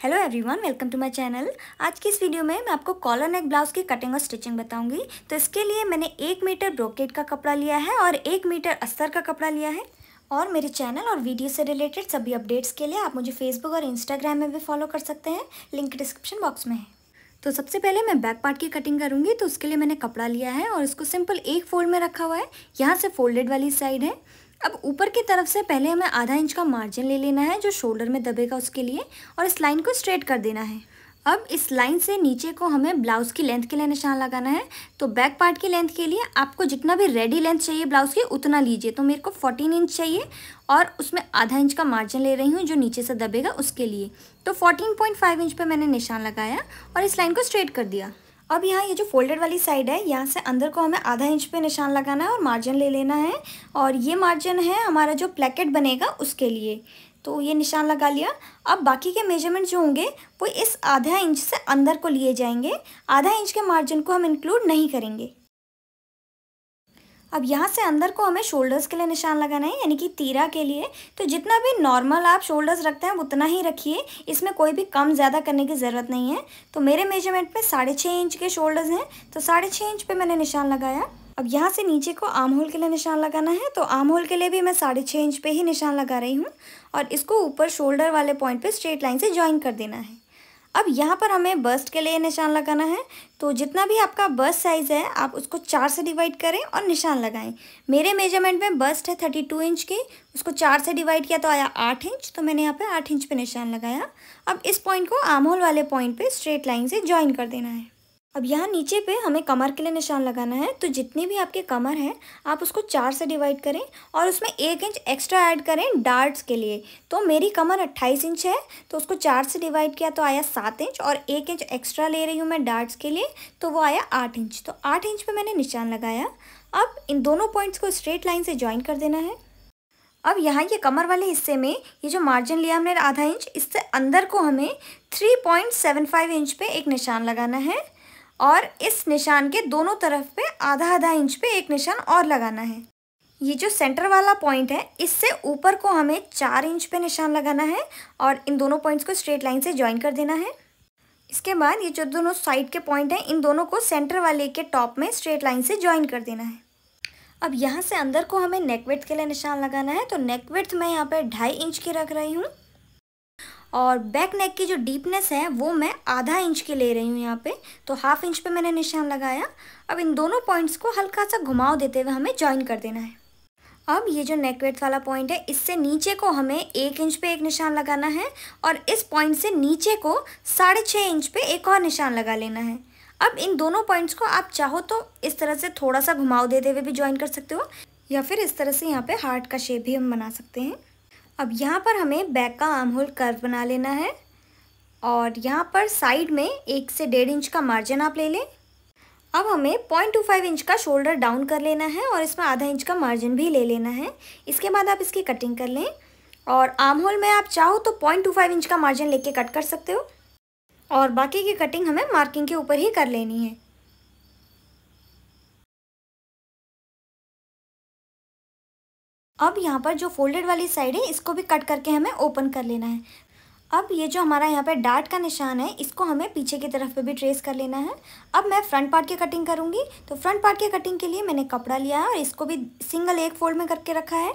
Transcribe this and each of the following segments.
Hello everyone welcome to my channel आज की इस वीडियो में मैं आपको कॉलर नेक ब्लाउज की कटिंग और स्टिचिंग बताऊँगी। तो इसके लिए मैंने एक मीटर ब्रोकेट का कपड़ा लिया है और एक मीटर अस्तर का कपड़ा लिया है। और मेरे चैनल और वीडियो से रिलेटेड सभी अपडेट्स के लिए आप मुझे फेसबुक और इंस्टाग्राम में भी फॉलो कर सकते हैं। लिंक डिस्क्रिप्शन बॉक्स में है। तो सबसे पहले मैं बैक पार्ट की कटिंग करूँगी तो उसके लिए मैंने कपड़ा लिया है और इसको सिंपल एक फोल्ड में रखा हुआ है। यहाँ से फोल्डेड वाली साइड है। अब ऊपर की तरफ़ से पहले हमें आधा इंच का मार्जिन ले लेना है, जो शोल्डर में दबेगा उसके लिए, और इस लाइन को स्ट्रेट कर देना है। अब इस लाइन से नीचे को हमें ब्लाउज़ की लेंथ के लिए निशान लगाना है। तो बैक पार्ट की लेंथ के लिए आपको जितना भी रेडी लेंथ चाहिए ब्लाउज़ की, उतना लीजिए। तो मेरे को फोर्टीन इंच चाहिए, और उसमें आधा इंच का मार्जिन ले रही हूँ, जो नीचे से दबेगा उसके लिए। तो फोर्टीन पॉइंट फाइव इंच पर मैंने निशान लगाया, और इस लाइन को स्ट्रेट कर दिया। अब यहाँ ये यह जो फोल्डेड वाली साइड है, यहाँ से अंदर को हमें आधा इंच पे निशान लगाना है और मार्जिन ले लेना है। और ये मार्जिन है हमारा जो प्लेकेट बनेगा उसके लिए। तो ये निशान लगा लिया। अब बाकी के मेज़रमेंट जो होंगे, वो इस आधा इंच से अंदर को लिए जाएँगे। आधा इंच के मार्जिन को हम इंक्लूड नहीं करेंगे। अब यहाँ से अंदर को हमें शोल्डर्स के लिए निशान लगाना है, यानी कि तीरा के लिए। तो जितना भी नॉर्मल आप शोल्डर्स रखते हैं उतना ही रखिए। इसमें कोई भी कम ज़्यादा करने की ज़रूरत नहीं है। तो मेरे मेज़रमेंट में साढ़े छः इंच के शोल्डर्स हैं तो साढ़े छः इंच पे मैंने निशान लगाया। अब यहाँ से नीचे को आम होल के लिए निशान लगाना है तो आम होल के लिए भी मैं साढ़े छः इंच पे ही निशान लगा रही हूँ। और इसको ऊपर शोल्डर वाले पॉइंट पे स्ट्रेट लाइन से ज्वाइन कर देना है। अब यहाँ पर हमें बस्ट के लिए निशान लगाना है। तो जितना भी आपका बस्ट साइज़ है, आप उसको चार से डिवाइड करें और निशान लगाएँ। मेरे मेज़रमेंट में बस्ट है थर्टी टू इंच की, उसको चार से डिवाइड किया तो आया आठ इंच तो मैंने यहाँ पे आठ इंच पे निशान लगाया। अब इस पॉइंट को आमहोल वाले पॉइंट पे स्ट्रेट लाइन से ज्वाइन कर देना है। अब यहाँ नीचे पे हमें कमर के लिए निशान लगाना है तो जितनी भी आपके कमर हैं, आप उसको चार से डिवाइड करें और उसमें एक इंच एक्स्ट्रा ऐड करें डार्ट्स के लिए। तो मेरी कमर अट्ठाईस इंच है तो उसको चार से डिवाइड किया तो आया सात इंच और एक इंच एक्स्ट्रा ले रही हूँ मैं डार्ट्स के लिए तो वो आया आठ इंच तो आठ इंच पर मैंने निशान लगाया। अब इन दोनों पॉइंट्स को स्ट्रेट लाइन से ज्वाइन कर देना है। अब यहाँ ये कमर वाले हिस्से में ये जो मार्जिन लिया हमने आधा इंच इससे अंदर को हमें three point seven five inch पे एक निशान लगाना है। और इस निशान के दोनों तरफ़ पे, आधा आधा इंच पे एक निशान और लगाना है। ये जो सेंटर वाला पॉइंट है, इससे ऊपर को हमें चार इंच पे निशान लगाना है और इन दोनों पॉइंट्स को स्ट्रेट लाइन से ज्वाइन कर देना है। इसके बाद ये जो दोनों साइड के पॉइंट हैं, इन दोनों को सेंटर वाले के टॉप में स्ट्रेट लाइन से ज्वाइन कर देना है। अब यहाँ से अंदर को हमें नेक वेथ के लिए निशान लगाना है तो नेक वेथ मैं यहाँ पर ढाई इंच की रख रही हूँ। और बैक नेक की जो डीपनेस है, वो मैं आधा इंच की ले रही हूँ यहाँ पे। तो हाफ़ इंच पे मैंने निशान लगाया। अब इन दोनों पॉइंट्स को हल्का सा घुमाव देते हुए हमें ज्वाइन कर देना है। अब ये जो नेक वेथ वाला पॉइंट है, इससे नीचे को हमें एक इंच पे एक निशान लगाना है और इस पॉइंट से नीचे को साढ़े छः इंच पे एक और निशान लगा लेना है। अब इन दोनों पॉइंट्स को आप चाहो तो इस तरह से थोड़ा सा घुमाव देते हुए भी ज्वाइन कर सकते हो या फिर इस तरह से यहाँ पे हार्ट का शेप भी हम बना सकते हैं। अब यहाँ पर हमें बैक का आर्म होल कर्व बना लेना है और यहाँ पर साइड में एक से डेढ़ इंच का मार्जिन आप ले लें। अब हमें पॉइंट टू फाइव इंच का शोल्डर डाउन कर लेना है और इसमें आधा इंच का मार्जिन भी ले लेना है। इसके बाद आप इसकी कटिंग कर लें और आर्म होल में आप चाहो तो पॉइंट टू फाइव इंच का मार्जिन लेके कट कर सकते हो। और बाकी की कटिंग हमें मार्किंग के ऊपर ही कर लेनी है। अब यहाँ पर जो फोल्डेड वाली साइड है, इसको भी कट करके हमें ओपन कर लेना है। अब ये जो हमारा यहाँ पे डार्ट का निशान है, इसको हमें पीछे की तरफ़ पे भी ट्रेस कर लेना है। अब मैं फ्रंट पार्ट की कटिंग करूँगी। तो फ्रंट पार्ट की कटिंग के लिए मैंने कपड़ा लिया है और इसको भी सिंगल एक फोल्ड में करके रखा है।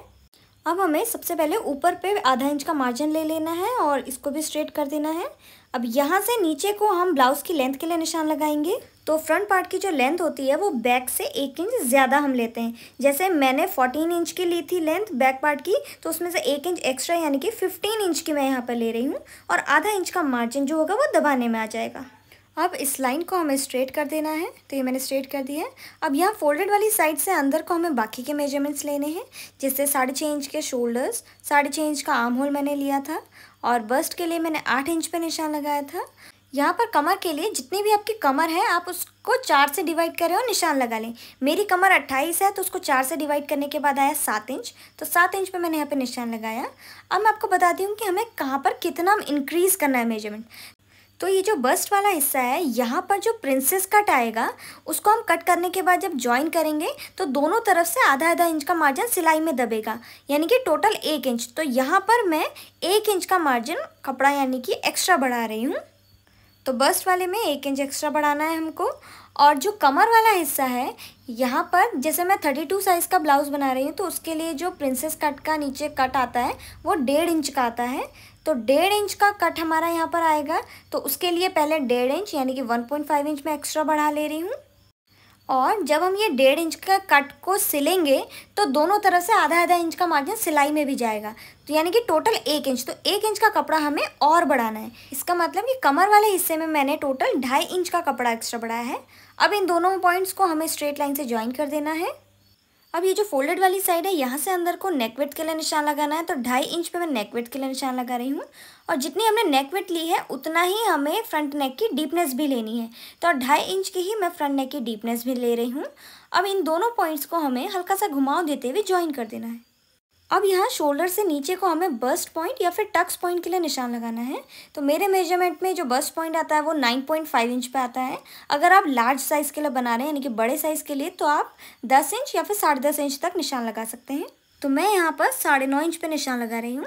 अब हमें सबसे पहले ऊपर पे आधा इंच का मार्जिन ले लेना है और इसको भी स्ट्रेट कर देना है। अब यहाँ से नीचे को हम ब्लाउज़ की लेंथ के लिए निशान लगाएँगे। तो फ्रंट पार्ट की जो लेंथ होती है, वो बैक से एक इंच ज़्यादा हम लेते हैं। जैसे मैंने फोर्टीन इंच की ली थी लेंथ बैक पार्ट की तो उसमें से एक इंच एक्स्ट्रा यानी कि फिफ्टीन इंच की मैं यहाँ पर ले रही हूँ और आधा इंच का मार्जिन जो होगा, वो दबाने में आ जाएगा। अब इस लाइन को हमें स्ट्रेट कर देना है। तो ये मैंने स्ट्रेट कर दिया है। अब यहाँ फोल्डेड वाली साइड से अंदर को हमें बाकी के मेजरमेंट्स लेने हैं, जिससे साढ़े छः इंच के शोल्डर्स साढ़े छः इंच का आर्म होल मैंने लिया था। और बस्ट के लिए मैंने आठ इंच पे निशान लगाया था। यहाँ पर कमर के लिए जितनी भी आपकी कमर है, आप उसको चार से डिवाइड करें और निशान लगा लें। मेरी कमर अट्ठाईस है तो उसको चार से डिवाइड करने के बाद आया सात इंच तो सात इंच पे मैंने यहाँ पे निशान लगाया। अब मैं आपको बताती हूँ कि हमें कहाँ पर कितना इंक्रीज़ करना है मेज़रमेंट तो ये जो बस्ट वाला हिस्सा है, यहाँ पर जो प्रिंसेस कट आएगा, उसको हम कट करने के बाद जब ज्वाइन करेंगे तो दोनों तरफ़ से आधा आधा इंच का मार्जिन सिलाई में दबेगा। यानी कि टोटल एक इंच तो यहाँ पर मैं एक इंच का मार्जिन कपड़ा यानी कि एक्स्ट्रा बढ़ा रही हूँ। तो बस्ट वाले में एक इंच एक्स्ट्रा बढ़ाना है हमको और जो कमर वाला हिस्सा है, यहाँ पर जैसे मैं थर्टी टू साइज़ का ब्लाउज़ बना रही हूँ तो उसके लिए जो प्रिंसेस कट का नीचे कट आता है, वो डेढ़ इंच का आता है। तो डेढ़ इंच का कट हमारा यहाँ पर आएगा तो उसके लिए पहले डेढ़ इंच यानी कि वन पॉइंट फाइव इंच में एक्स्ट्रा बढ़ा ले रही हूँ। और जब हम ये डेढ़ इंच का कट को सिलेंगे तो दोनों तरफ़ से आधा आधा इंच का मार्जिन सिलाई में भी जाएगा। तो यानी कि टोटल एक इंच तो एक इंच का कपड़ा हमें और बढ़ाना है। इसका मतलब कि कमर वाले हिस्से में मैंने टोटल ढाई इंच का कपड़ा एक्स्ट्रा बढ़ाया है। अब इन दोनों पॉइंट्स को हमें स्ट्रेट लाइन से ज्वाइन कर देना है। अब ये जो फोल्डेड वाली साइड है, यहाँ से अंदर को नेकवेट के लिए निशान लगाना है तो ढाई इंच पे मैं नेकवेट के लिए निशान लगा रही हूँ। और जितनी हमने नेकवेट ली है, उतना ही हमें फ्रंट नेक की डीपनेस भी लेनी है। तो ढाई इंच की ही मैं फ्रंट नेक की डीपनेस भी ले रही हूँ। अब इन दोनों पॉइंट्स को हमें हल्का सा घुमाव देते हुए ज्वाइन कर देना है। अब यहाँ शोल्डर से नीचे को हमें बस्ट पॉइंट या फिर टक्स पॉइंट के लिए निशान लगाना है। तो मेरे मेज़रमेंट में जो बस्ट पॉइंट आता है वो 9.5 इंच पे आता है। अगर आप लार्ज साइज़ के लिए बना रहे हैं, यानी कि बड़े साइज़ के लिए तो आप 10 इंच या फिर साढ़े दस इंच तक निशान लगा सकते हैं। तो मैं यहाँ पर साढ़े नौ इंच पर निशान लगा रही हूँ।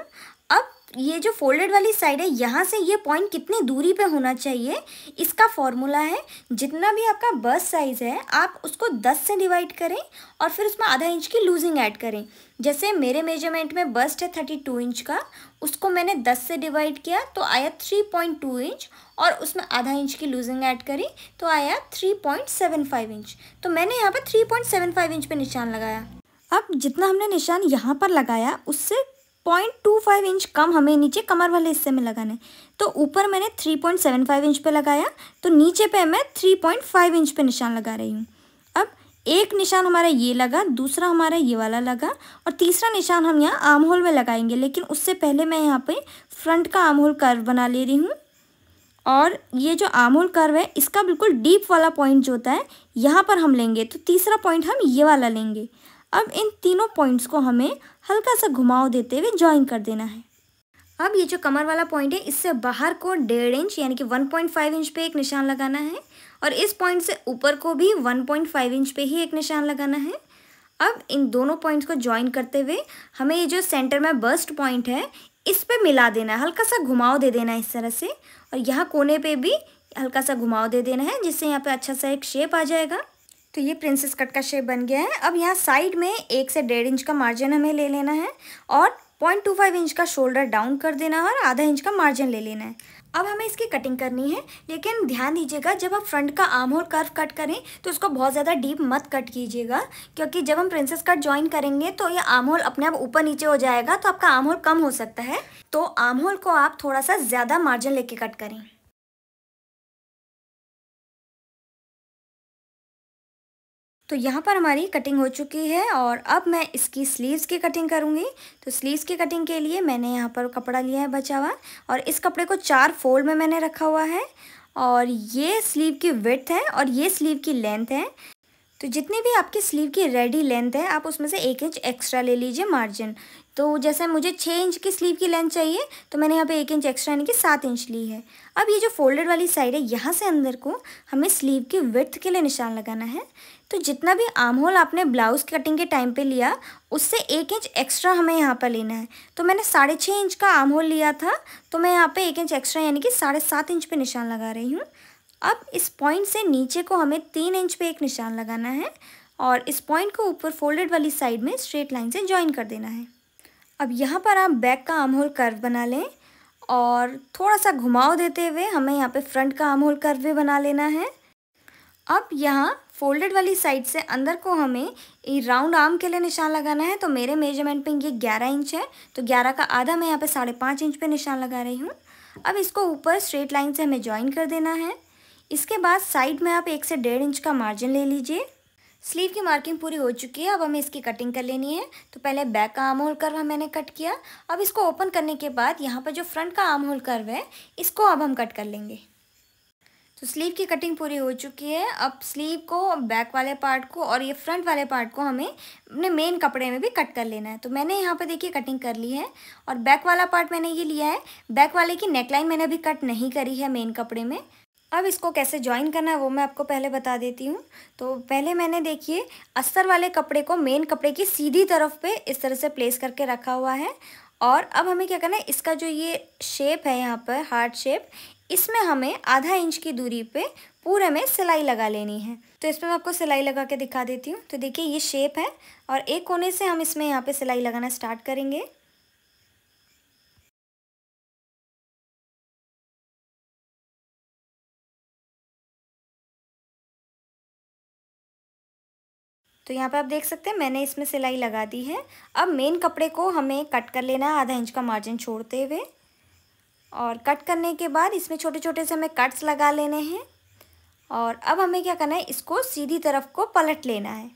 अब ये जो फोल्डेड वाली साइड है, यहाँ से ये पॉइंट कितनी दूरी पे होना चाहिए, इसका फॉर्मूला है, जितना भी आपका बस साइज़ है, आप उसको 10 से डिवाइड करें और फिर उसमें आधा इंच की लूजिंग ऐड करें। जैसे मेरे मेज़रमेंट में बस्ट है 32 इंच का, उसको मैंने 10 से डिवाइड किया तो आया 3.2 इंच और उसमें आधा इंच की लूजिंग ऐड करी तो आया 3.75 इंच तो मैंने यहाँ पर 3.75 इंच पे निशान लगाया। अब जितना हमने निशान यहाँ पर लगाया, उससे पॉइंट टू फाइव इंच कम हमें नीचे कमर वाले हिस्से में लगाना है। तो ऊपर मैंने three point seven five inch पे लगाया तो नीचे पे मैं थ्री पॉइंट फाइव इंच पे निशान लगा रही हूँ। अब एक निशान हमारा ये लगा, दूसरा हमारा ये वाला लगा, और तीसरा निशान हम यहाँ आम होल में लगाएँगे, लेकिन उससे पहले मैं यहाँ पे फ्रंट का आम होल कर्व बना ले रही हूँ। और ये जो आम होल कर्व है, इसका बिल्कुल डीप वाला पॉइंट जो होता है, यहाँ पर हम लेंगे तो तीसरा पॉइंट हम ये वाला लेंगे। अब इन तीनों पॉइंट्स को हमें हल्का सा घुमाव देते हुए ज्वाइन कर देना है। अब ये जो कमर वाला पॉइंट है, इससे बाहर को डेढ़ इंच यानी कि वन पॉइंट फाइव इंच पे एक निशान लगाना है और इस पॉइंट से ऊपर को भी वन पॉइंट फाइव इंच पे ही एक निशान लगाना है। अब इन दोनों पॉइंट्स को ज्वाइन करते हुए हमें ये जो सेंटर में बर्स्ट पॉइंट है, इस पर मिला देना है, हल्का सा घुमाव दे देना है इस तरह से। और यहाँ कोने पे भी हल्का सा घुमाव दे देना है, जिससे यहाँ पे अच्छा सा एक शेप आ जाएगा। तो ये प्रिंसेस कट का शेप बन गया है। अब यहाँ साइड में एक से डेढ़ इंच का मार्जिन हमें ले लेना है और पॉइंट टू फाइव इंच का शोल्डर डाउन कर देना है और आधा इंच का मार्जिन ले लेना है। अब हमें इसकी कटिंग करनी है, लेकिन ध्यान दीजिएगा, जब आप फ्रंट का आर्म होल कर्व कट करें तो उसको बहुत ज़्यादा डीप मत कट कीजिएगा, क्योंकि जब हम प्रिंसेस कट ज्वाइन करेंगे तो ये आर्म होल अपने आप ऊपर नीचे हो जाएगा तो आपका आर्म होल कम हो सकता है। तो आर्म होल को आप थोड़ा सा ज़्यादा मार्जिन लेके कट करें। तो यहाँ पर हमारी कटिंग हो चुकी है और अब मैं इसकी स्लीव्स की कटिंग करूँगी। तो स्लीव्स की कटिंग के लिए मैंने यहाँ पर कपड़ा लिया है बचा हुआ और इस कपड़े को चार फोल्ड में मैंने रखा हुआ है और ये स्लीव की विथ है और ये स्लीव की लेंथ है। तो जितनी भी आपकी स्लीव की रेडी लेंथ है, आप उसमें से एक इंच एक्स्ट्रा ले लीजिए मार्जिन तो जैसे मुझे छः इंच की स्लीव की लेंथ चाहिए तो मैंने यहाँ पे एक इंच एक्स्ट्रा यानी कि सात इंच ली है। अब ये जो फोल्डेड वाली साइड है, यहाँ से अंदर को हमें स्लीव की विर्थ के लिए निशान लगाना है। तो जितना भी आर्म होल आपने ब्लाउज़ कटिंग के टाइम पे लिया, उससे एक इंच एक्स्ट्रा हमें यहाँ पर लेना है। तो मैंने साढ़े छः इंच का आर्म होल लिया था तो मैं यहाँ पे एक इंच एक्स्ट्रा यानी कि साढ़े सात इंच पे निशान लगा रही हूँ। अब इस पॉइंट से नीचे को हमें तीन इंच पे एक निशान लगाना है और इस पॉइंट को ऊपर फोल्डेड वाली साइड में स्ट्रेट लाइन से ज्वाइन कर देना है। अब यहाँ पर आप बैक का आर्म होल कर्व बना लें और थोड़ा सा घुमाव देते हुए हमें यहाँ पे फ्रंट का आर्म होल कर्व भी बना लेना है। अब यहाँ फोल्डेड वाली साइड से अंदर को हमें राउंड आर्म के लिए निशान लगाना है। तो मेरे मेज़रमेंट पे ये ग्यारह इंच है तो ग्यारह का आधा मैं यहाँ पे साढ़े पाँच इंच पे निशान लगा रही हूँ। अब इसको ऊपर स्ट्रेट लाइन से हमें ज्वाइन कर देना है। इसके बाद साइड में आप एक से डेढ़ इंच का मार्जिन ले लीजिए। स्लीव की मार्किंग पूरी हो चुकी है, अब हमें इसकी कटिंग कर लेनी है। तो पहले बैक का आर्म होल कर्व मैंने कट किया। अब इसको ओपन करने के बाद यहाँ पर जो फ्रंट का आर्म होल कर्व है, इसको अब हम कट कर लेंगे। तो स्लीव की कटिंग पूरी हो चुकी है। अब स्लीव को, बैक वाले पार्ट को और ये फ्रंट वाले पार्ट को हमें अपने मेन कपड़े में भी कट कर लेना है। तो मैंने यहाँ पे देखिए कटिंग कर ली है और बैक वाला पार्ट मैंने ये लिया है। बैक वाले की नेकलाइन मैंने अभी कट नहीं करी है मेन कपड़े में। अब इसको कैसे ज्वाइन करना है वो मैं आपको पहले बता देती हूँ। तो पहले मैंने देखिए, अस्तर वाले कपड़े को मेन कपड़े की सीधी तरफ़ पे इस तरह से प्लेस करके रखा हुआ है। और अब हमें क्या करना है, इसका जो ये शेप है यहाँ पर हार्ट शेप इसमें हमें आधा इंच की दूरी पे पूरे में सिलाई लगा लेनी है। तो इसमें मैं आपको सिलाई लगा के दिखा देती हूँ। तो देखिए ये शेप है और एक कोने से हम इसमें यहाँ पे सिलाई लगाना स्टार्ट करेंगे। तो यहाँ पे आप देख सकते हैं, मैंने इसमें सिलाई लगा दी है। अब मेन कपड़े को हमें कट कर लेना है आधा इंच का मार्जिन छोड़ते हुए। और कट करने के बाद इसमें छोटे छोटे से हमें कट्स लगा लेने हैं। और अब हमें क्या करना है, इसको सीधी तरफ़ को पलट लेना है।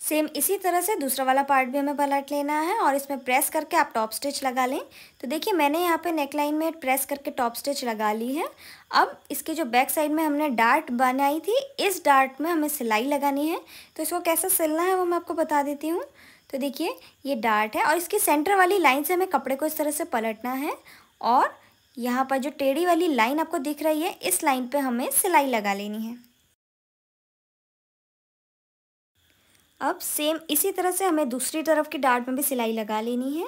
सेम इसी तरह से दूसरा वाला पार्ट भी हमें पलट लेना है और इसमें प्रेस करके आप टॉप स्टिच लगा लें। तो देखिए, मैंने यहाँ पे नेकलाइन में प्रेस करके टॉप स्टिच लगा ली है। अब इसके जो बैक साइड में हमने डार्ट बनाई थी, इस डार्ट में हमें सिलाई लगानी है। तो इसको कैसे सिलना है वो मैं आपको बता देती हूँ। तो देखिए, ये डार्ट है और इसकी सेंटर वाली लाइन से हमें कपड़े को इस तरह से पलटना है और यहाँ पर जो टेढ़ी वाली लाइन आपको दिख रही है, इस लाइन पर हमें सिलाई लगा लेनी है। अब सेम इसी तरह से हमें दूसरी तरफ़ की डार्ट में भी सिलाई लगा लेनी है।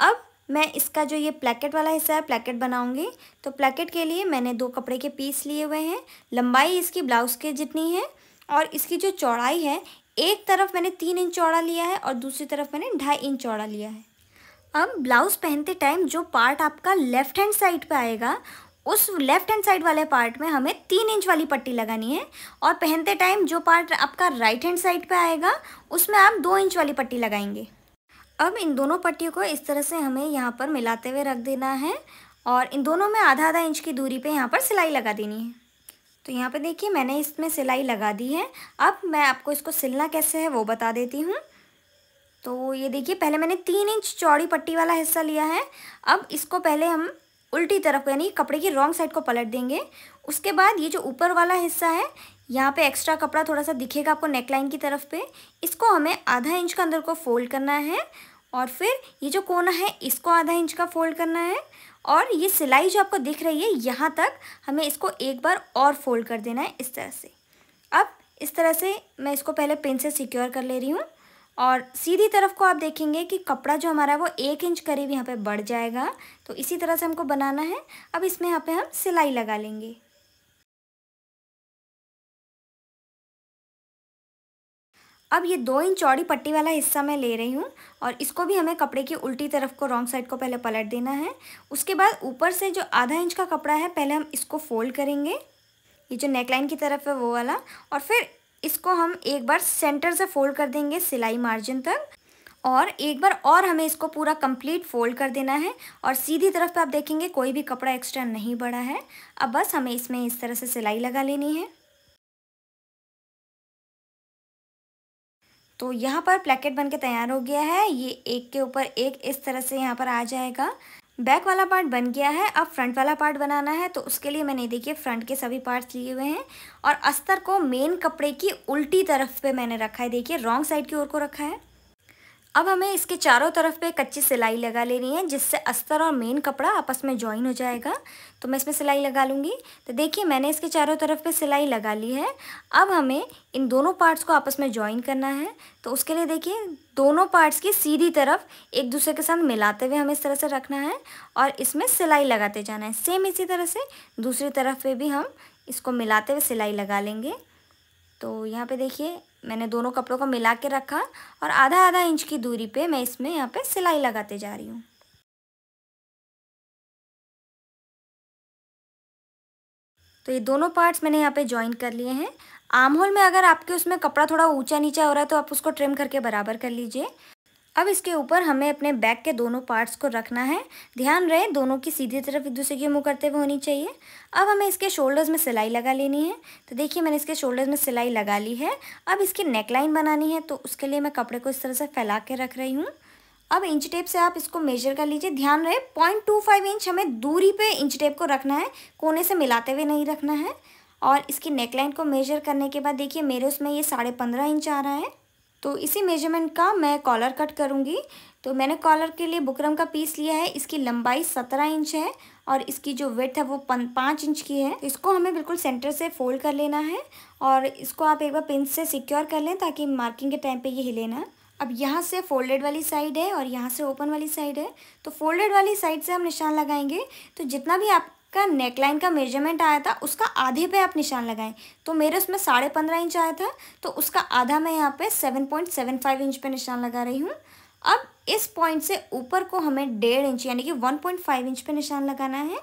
अब मैं इसका जो ये प्लेकेट वाला हिस्सा है प्लेकेट बनाऊँगी। तो प्लेकेट के लिए मैंने दो कपड़े के पीस लिए हुए हैं। लंबाई इसकी ब्लाउज़ के जितनी है और इसकी जो चौड़ाई है, एक तरफ़ मैंने तीन इंच चौड़ा लिया है और दूसरी तरफ़ मैंने ढाई इंच चौड़ा लिया है। अब ब्लाउज़ पहनते टाइम जो पार्ट आपका लेफ़्ट हैंड साइड पे आएगा उस लेफ़्ट हैंड साइड वाले पार्ट में हमें तीन इंच वाली पट्टी लगानी है और पहनते टाइम जो पार्ट आपका राइट हैंड साइड पे आएगा, उसमें आप दो इंच वाली पट्टी लगाएँगे। अब इन दोनों पट्टियों को इस तरह से हमें यहाँ पर मिलाते हुए रख देना है और इन दोनों में आधा आधा इंच की दूरी पे यहाँ पर सिलाई लगा देनी है। तो यहाँ पे देखिए, मैंने इसमें सिलाई लगा दी है। अब मैं आपको इसको सिलना कैसे है वो बता देती हूँ। तो ये देखिए, पहले मैंने तीन इंच चौड़ी पट्टी वाला हिस्सा लिया है। अब इसको पहले हम उल्टी तरफ़ यानी कपड़े की रॉन्ग साइड को पलट देंगे। उसके बाद ये जो ऊपर वाला हिस्सा है, यहाँ पे एक्स्ट्रा कपड़ा थोड़ा सा दिखेगा आपको नेकलाइन की तरफ़ पे। इसको हमें आधा इंच का अंदर को फोल्ड करना है और फिर ये जो कोना है, इसको आधा इंच का फोल्ड करना है। और ये सिलाई जो आपको दिख रही है, यहाँ तक हमें इसको एक बार और फोल्ड कर देना है, इस तरह से। अब इस तरह से मैं इसको पहले पेन से सिक्योर कर ले रही हूँ। और सीधी तरफ़ को आप देखेंगे कि कपड़ा जो हमारा है वो एक इंच करीब यहाँ पे बढ़ जाएगा। तो इसी तरह से हमको बनाना है। अब इसमें यहाँ पे हम सिलाई लगा लेंगे। अब ये दो इंच चौड़ी पट्टी वाला हिस्सा मैं ले रही हूँ और इसको भी हमें कपड़े की उल्टी तरफ़ को रॉन्ग साइड को पहले पलट देना है। उसके बाद ऊपर से जो आधा इंच का कपड़ा है, पहले हम इसको फोल्ड करेंगे। ये जो नेकलाइन की तरफ़ है वो वाला और फिर इसको हम एक बार सेंटर से फोल्ड कर देंगे सिलाई मार्जिन तक। और एक बार और हमें इसको पूरा कंप्लीट फोल्ड कर देना है। और सीधी तरफ़ पे आप देखेंगे कोई भी कपड़ा एक्स्ट्रा नहीं बढ़ा है। अब बस हमें इसमें इस तरह से सिलाई लगा लेनी है। तो यहाँ पर प्लेकेट बन के तैयार हो गया है। ये एक के ऊपर एक इस तरह से यहाँ पर आ जाएगा। बैक वाला पार्ट बन गया है, अब फ्रंट वाला पार्ट बनाना है तो उसके लिए मैंने देखिए फ्रंट के सभी पार्ट्स लिए हुए हैं और अस्तर को मेन कपड़े की उल्टी तरफ़ पे मैंने रखा है, देखिए रॉन्ग साइड की ओर को रखा है। अब हमें इसके चारों तरफ़ पे कच्ची सिलाई लगा लेनी है, जिससे अस्तर और मेन कपड़ा आपस में ज्वाइन हो जाएगा। तो मैं इसमें सिलाई लगा लूँगी। तो देखिए, मैंने इसके चारों तरफ़ पे सिलाई लगा ली है। अब हमें इन दोनों पार्ट्स को आपस में ज्वाइन करना है। तो उसके लिए देखिए, दोनों पार्ट्स की सीधी तरफ़ एक दूसरे के साथ मिलाते हुए हमें इस तरह से रखना है और इसमें सिलाई लगाते जाना है। सेम इसी तरह से दूसरी तरफ़ पर भी हम इसको मिलाते हुए सिलाई लगा लेंगे। तो यहाँ पे देखिए, मैंने दोनों कपड़ों को मिला के रखा और आधा आधा इंच की दूरी पे मैं इसमें यहाँ पे सिलाई लगाते जा रही हूँ। तो ये दोनों पार्ट्स मैंने यहाँ पे ज्वाइन कर लिए हैं। आम होल में अगर आपके उसमें कपड़ा थोड़ा ऊँचा नीचा हो रहा है तो आप उसको ट्रिम करके बराबर कर लीजिए। अब इसके ऊपर हमें अपने बैक के दोनों पार्ट्स को रखना है। ध्यान रहे, दोनों की सीधी तरफ़ एक दूसरे के मुँह करते हुए होनी चाहिए। अब हमें इसके शोल्डर्स में सिलाई लगा लेनी है। तो देखिए, मैंने इसके शोल्डर्स में सिलाई लगा ली है। अब इसकी नेकलाइन बनानी है तो उसके लिए मैं कपड़े को इस तरह से फैला के रख रही हूँ। अब इंच टेप से आप इसको मेजर कर लीजिए। ध्यान रहे पॉइंट टू फाइव इंच हमें दूरी पे इंच टेप को रखना है। कोने से मिलाते हुए नहीं रखना है। और इसकी नेकलाइन को मेजर करने के बाद देखिए, मेरे उसमें ये साढ़े पंद्रह इंच आ रहा है। तो इसी मेज़रमेंट का मैं कॉलर कट करूँगी। तो मैंने कॉलर के लिए बुकरम का पीस लिया है। इसकी लंबाई सत्रह इंच है और इसकी जो वेथ है वो पन, पाँच इंच की है। इसको हमें बिल्कुल सेंटर से फोल्ड कर लेना है और इसको आप एक बार पिन से सिक्योर कर लें ताकि मार्किंग के टाइम पे ये हिले ना। अब यहाँ से फोल्डेड वाली साइड है और यहाँ से ओपन वाली साइड है। तो फोल्डेड वाली साइड से हम निशान लगाएँगे। तो जितना भी आपका नेकलाइन का मेज़रमेंट आया था, उसका आधे पे आप निशान लगाएँ। तो मेरे उसमें साढ़े पंद्रह इंच आया था तो उसका आधा मैं यहाँ पे seven point seven five inch पे निशान लगा रही हूँ। अब इस पॉइंट से ऊपर को हमें डेढ़ इंच, यानी कि वन पॉइंट फाइव इंच पे निशान लगाना है।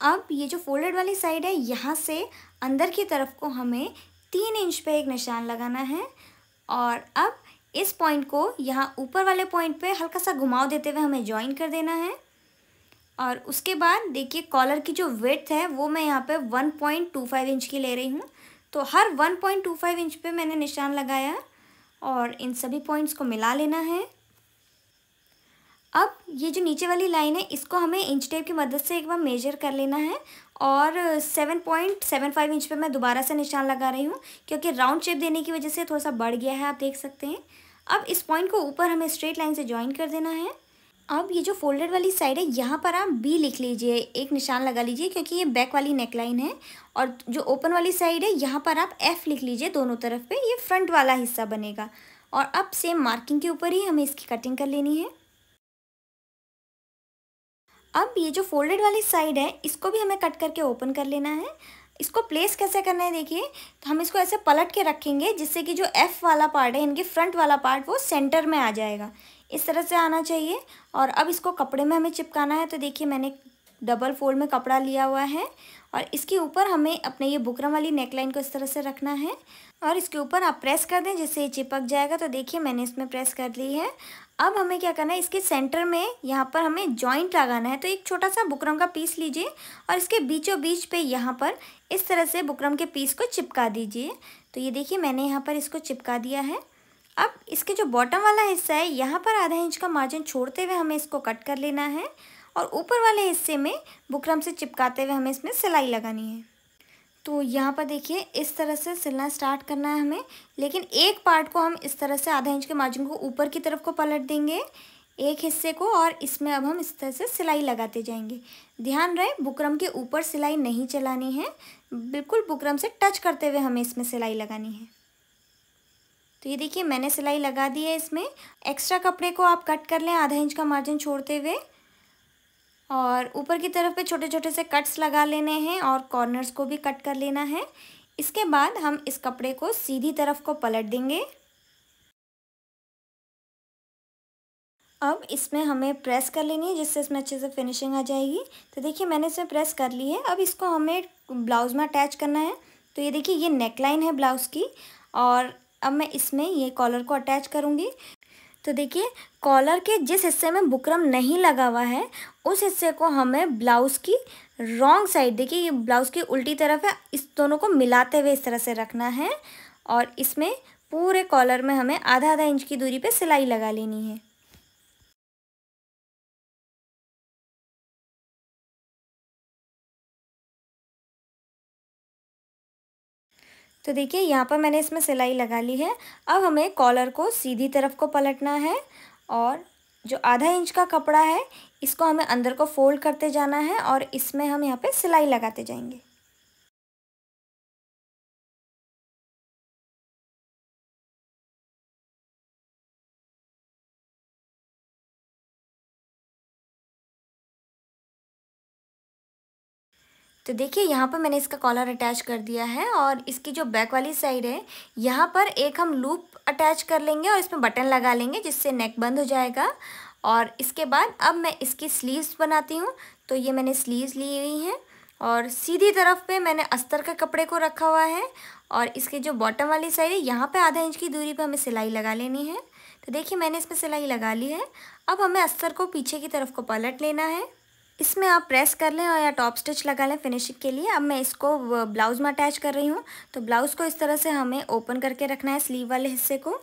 अब ये जो फोल्डेड वाली साइड है, यहाँ से अंदर की तरफ़ को हमें तीन इंच पे एक निशान लगाना है। और अब इस पॉइंट को यहाँ ऊपर वाले पॉइंट पे हल्का सा घुमाव देते हुए हमें ज्वाइन कर देना है। और उसके बाद देखिए कॉलर की जो वेथ है, वो मैं यहाँ पे one point two five inch की ले रही हूँ। तो हर one point two five inch पे मैंने निशान लगाया और इन सभी पॉइंट्स को मिला लेना है। अब ये जो नीचे वाली लाइन है, इसको हमें इंच टेप की मदद से एक बार मेजर कर लेना है और seven point seven five inch पे मैं दोबारा से निशान लगा रही हूँ, क्योंकि राउंड शेप देने की वजह से थोड़ा सा बढ़ गया है, आप देख सकते हैं। अब इस पॉइंट को ऊपर हमें स्ट्रेट लाइन से ज्वाइन कर देना है। अब ये जो फोल्डेड वाली साइड है, यहाँ पर आप बी लिख लीजिए, एक निशान लगा लीजिए, क्योंकि ये बैक वाली नेकलाइन है, और जो ओपन वाली साइड है, यहाँ पर आप एफ़ लिख लीजिए दोनों तरफ़ पे, ये फ्रंट वाला हिस्सा बनेगा। और अब सेम मार्किंग के ऊपर ही हमें इसकी कटिंग कर लेनी है। अब ये जो फोल्डेड वाली साइड है, इसको भी हमें कट करके ओपन कर लेना है। इसको प्लेस कैसे करना है, देखिए तो हम इसको ऐसे पलट के रखेंगे, जिससे कि जो एफ़ वाला पार्ट है, इनके फ्रंट वाला पार्ट वो सेंटर में आ जाएगा। इस तरह से आना चाहिए। और अब इसको कपड़े में हमें चिपकाना है तो देखिए मैंने डबल फोल्ड में कपड़ा लिया हुआ है। और इसके ऊपर हमें अपने ये बुकरम वाली नेकलाइन को इस तरह से रखना है। और इसके ऊपर आप प्रेस कर दें, जिससे ये चिपक जाएगा। तो देखिए मैंने इसमें प्रेस कर ली है। अब हमें क्या करना है, इसके सेंटर में यहाँ पर हमें जॉइंट लगाना है। तो एक छोटा सा बुकरम का पीस लीजिए और इसके बीचों बीच पे यहाँ पर इस तरह से बुकरम के पीस को चिपका दीजिए। तो ये देखिए मैंने यहाँ पर इसको चिपका दिया है। अब इसके जो बॉटम वाला हिस्सा है, यहाँ पर आधा इंच का मार्जिन छोड़ते हुए हमें इसको कट कर लेना है और ऊपर वाले हिस्से में बुकरम से चिपकाते हुए हमें इसमें सिलाई लगानी है। तो यहाँ पर देखिए, इस तरह से सिलना स्टार्ट करना है हमें, लेकिन एक पार्ट को हम इस तरह से आधा इंच के मार्जिन को ऊपर की तरफ़ को पलट देंगे एक हिस्से को और इसमें अब हम इस तरह से सिलाई लगाते जाएँगे। ध्यान रहे, बुकरम के ऊपर सिलाई नहीं चलानी है, बिल्कुल बुकरम से टच करते हुए हमें इसमें सिलाई लगानी है। तो ये देखिए, मैंने सिलाई लगा दी है इसमें। एक्स्ट्रा कपड़े को आप कट कर लें आधा इंच का मार्जिन छोड़ते हुए। और ऊपर की तरफ़ पे छोटे छोटे से कट्स लगा लेने हैं और कॉर्नर्स को भी कट कर लेना है। इसके बाद हम इस कपड़े को सीधी तरफ़ को पलट देंगे। अब इसमें हमें प्रेस कर लेनी है, जिससे इसमें अच्छे से फिनिशिंग आ जाएगी। तो देखिए, मैंने इसमें प्रेस कर ली है। अब इसको हमें ब्लाउज़ में अटैच करना है। तो ये देखिए, ये नेकलाइन है ब्लाउज़ की। और अब मैं इसमें ये कॉलर को अटैच करूँगी। तो देखिए कॉलर के जिस हिस्से में बुकरम नहीं लगा हुआ है, उस हिस्से को हमें ब्लाउज़ की रॉन्ग साइड देखिए ये ब्लाउज़ की उल्टी तरफ़ है, इस दोनों को मिलाते हुए इस तरह से रखना है और इसमें पूरे कॉलर में हमें आधा आधा इंच की दूरी पे सिलाई लगा लेनी है। तो देखिए, यहाँ पर मैंने इसमें सिलाई लगा ली है। अब हमें कॉलर को सीधी तरफ़ को पलटना है और जो आधा इंच का कपड़ा है, इसको हमें अंदर को फोल्ड करते जाना है और इसमें हम यहाँ पे सिलाई लगाते जाएँगे। तो देखिए, यहाँ पर मैंने इसका कॉलर अटैच कर दिया है और इसकी जो बैक वाली साइड है, यहाँ पर एक हम लूप अटैच कर लेंगे और इसमें बटन लगा लेंगे जिससे नेक बंद हो जाएगा। और इसके बाद अब मैं इसकी स्लीव्स बनाती हूँ। तो ये मैंने स्लीव्स ली हुई हैं और सीधी तरफ़ पे मैंने अस्तर के कपड़े को रखा हुआ है और इसके जो बॉटम वाली साइड है, यहाँ पे आधा इंच की दूरी पे हमें सिलाई लगा लेनी है। तो देखिए, मैंने इसमें सिलाई लगा ली है। अब हमें अस्तर को पीछे की तरफ़ को पलट लेना है। इसमें आप प्रेस कर लें और या टॉप स्टिच लगा लें फिनिशिंग के लिए। अब मैं इसको ब्लाउज़ में अटैच कर रही हूँ। तो ब्लाउज़ को इस तरह से हमें ओपन करके रखना है स्लीव वाले हिस्से को।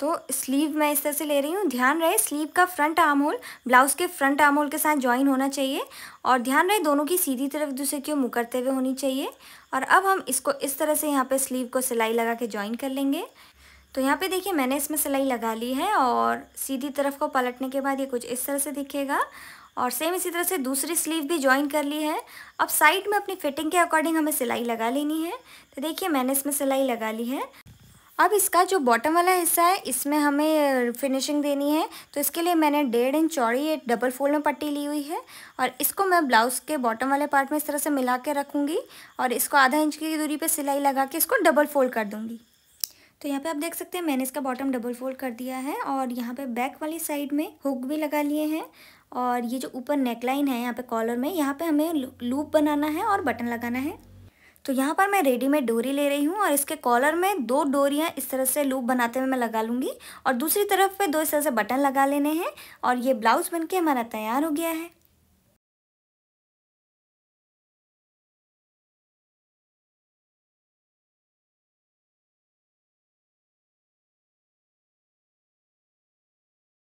तो स्लीव मैं इस तरह से ले रही हूँ। ध्यान रहे, स्लीव का फ्रंट आर्म होल ब्लाउज़ के फ्रंट आर्म होल के साथ ज्वाइन होना चाहिए। और ध्यान रहे, दोनों की सीधी तरफ़ दूसरे की ओर मुकरते हुए होनी चाहिए। और अब हम इसको इस तरह से यहाँ पे स्लीव को सिलाई लगा के ज्वाइन कर लेंगे। तो यहाँ पे देखिए, मैंने इसमें सिलाई लगा ली है और सीधी तरफ़ को पलटने के बाद ये कुछ इस तरह से दिखेगा। और सेम इसी तरह से दूसरी स्लीव भी ज्वाइन कर ली है। अब साइड में अपनी फिटिंग के अकॉर्डिंग हमें सिलाई लगा लेनी है। तो देखिए, मैंने इसमें सिलाई लगा ली है। अब इसका जो बॉटम वाला हिस्सा है, इसमें हमें फिनिशिंग देनी है। तो इसके लिए मैंने डेढ़ इंच चौड़ी एक डबल फोल्ड में पट्टी ली हुई है। और इसको मैं ब्लाउज़ के बॉटम वाले पार्ट में इस तरह से मिला के रखूँगी। और इसको आधा इंच की दूरी पे सिलाई लगा के इसको डबल फोल्ड कर दूँगी। तो यहाँ पे आप देख सकते हैं, मैंने इसका बॉटम डबल फोल्ड कर दिया है। और यहाँ पे बैक वाली साइड में हुक भी लगा लिए हैं। और ये जो ऊपर नेकलाइन है यहाँ पे कॉलर में, यहाँ पे हमें लूप बनाना है और बटन लगाना है। तो यहाँ पर मैं रेडीमेड डोरी ले रही हूँ और इसके कॉलर में दो डोरियाँ इस तरह से लूप बनाते हुए मैं लगा लूँगी। और दूसरी तरफ़ पे दो इस तरह से बटन लगा लेने हैं और ये ब्लाउज़ बन के हमारा तैयार हो गया है।